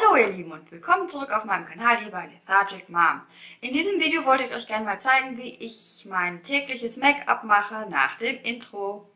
Hallo ihr Lieben und willkommen zurück auf meinem Kanal hier bei Lethargic Mom. In diesem Video wollte ich euch gerne mal zeigen, wie ich mein tägliches Make-up mache nach dem Intro.